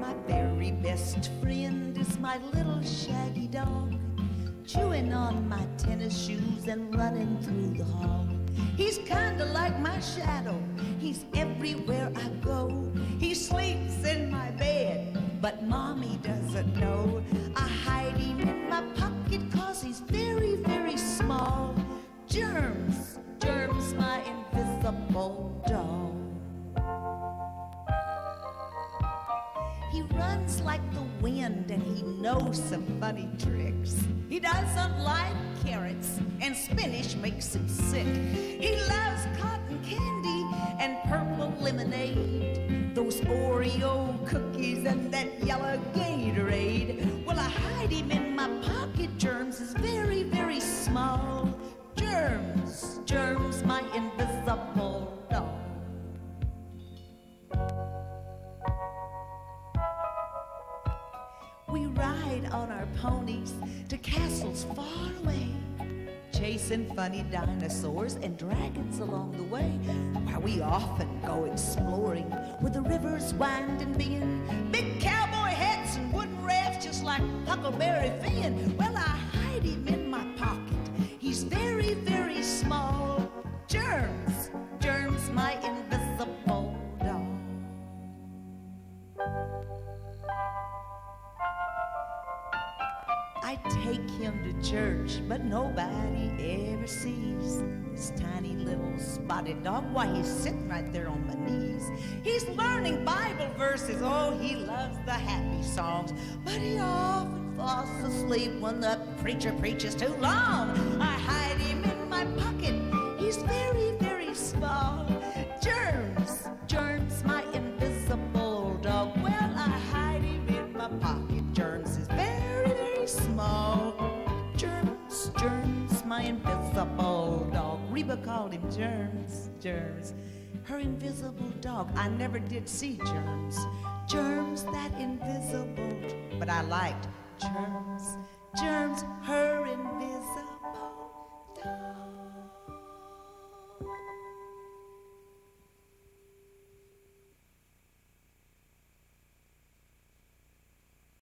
My very best friend is my little shaggy dog, chewing on my tennis shoes and running through the hall. He's kinda like my shadow, he's everywhere I go. He sleeps in my bed, but mommy doesn't know. Invisible dog. He runs like the wind and he knows some funny tricks. He doesn't like carrots and spinach makes him sick. He loves cotton candy and purple lemonade. Those Oreo cookies and that yellow Gatorade. Well, I hide him in We ride on our ponies to castles far away, chasing funny dinosaurs and dragons along the way. While we often go exploring where the rivers wind and bend, big cowboy hats and wooden rafts just like Huckleberry Finn. Well, I take him to church, but nobody ever sees this tiny little spotted dog. Why, he's sitting right there on my knees. He's learning Bible verses. Oh, he loves the happy songs, but he often falls asleep when the preacher preaches too long. I hide him in my pocket. He's very, very small. Germs, germs, my invisible dog. Well, I hide him in my pocket. My invisible dog. Reba called him Germs, Germs. Her invisible dog. I never did see Germs. Germs, that invisible. But I liked Germs, Germs, her